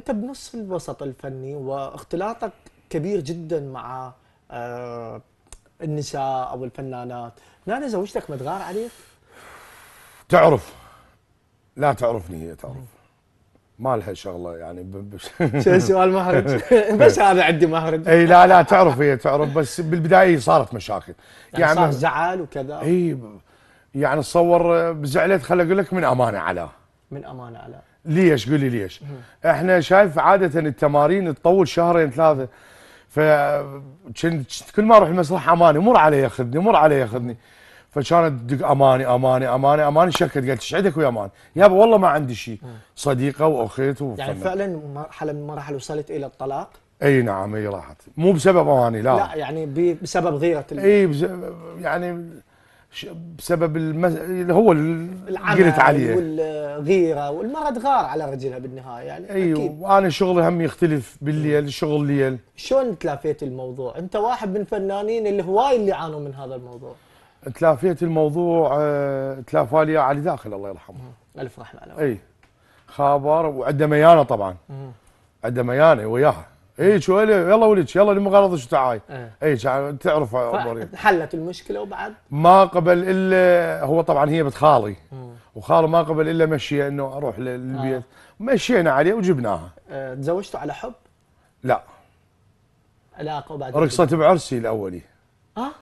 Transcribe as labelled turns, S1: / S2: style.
S1: أنت بنص الوسط الفني واختلاطك كبير جدا مع آه، النساء أو الفنانات. نانا زوجتك متغار عليك؟
S2: تعرف. لا تعرفني هي تعرف. ما لها شغلة يعني. ب... ب...
S1: شو سؤال محرج بس هذا عندي محرج
S2: إي لا لا تعرف هي تعرف. بس بالبداية صارت مشاكل.
S1: يعني صار زعل وكذا؟
S2: إي يعني تصور زعلت خل أقول لك من أمانة على.
S1: من أمانة على.
S2: ليش؟ قولي ليش. إحنا شايف عادة التمارين تطول شهرين ثلاثة. ف كنت كل ما أروح المسرح اماني مر علي ياخذني مر علي ياخذني فكانت تدق اماني اماني اماني اماني. شكت قالت إيش عندك ويا أمان يابا والله ما عندي شيء. صديقة وأخت
S1: يعني
S2: وفنان.
S1: فعلا مرحلة من المراحل وصلت إلى الطلاق؟
S2: أي نعم أي راحت. مو بسبب أماني لا,
S1: لا يعني بسبب غيرة
S2: أي بس يعني بسبب. اللي هو قلت عليه.
S1: والغيرة والمراه تغار على رجلها بالنهاية يعني
S2: أيوه
S1: أكيد.
S2: وأنا شغلي هم يختلف بالليل شغل ليل
S1: شلون تلافيت الموضوع؟ أنت واحد من الفنانين اللي هواي اللي عانوا من هذا الموضوع.
S2: تلافيت الموضوع آه، تلافى لي علي داخل الله يرحمه.
S1: ألف رحمة عليه
S2: أي خابر وعنده ميانة طبعا. عنده ميانة وياها. اي شو قال لي، يلا ولدك يلا لمغرض شو تعاي؟
S1: إيه.
S2: اي شا- تعرف.
S1: حلت المشكلة وبعد؟
S2: ما قبل الا هو طبعا هي بنت خالي. وخاله ما قبل إلا مشي إنه أروح لل- للبيت. مشينا عليه وجبناها.
S1: آه، تزوجتوا على حب؟
S2: لا.
S1: علاقة وبعد
S2: رقصت بعرسي الأولي.
S1: آه؟